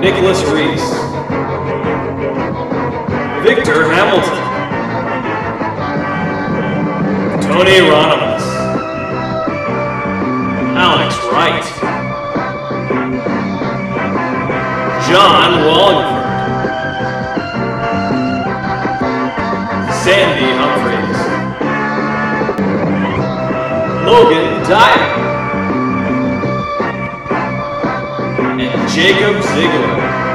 Nicholas Reese. Victor Hamilton. Tony Ronimus. Alex Wright. John Wallingford. Sandy Humphreys. Logan Dyer. Jacob Ziegler.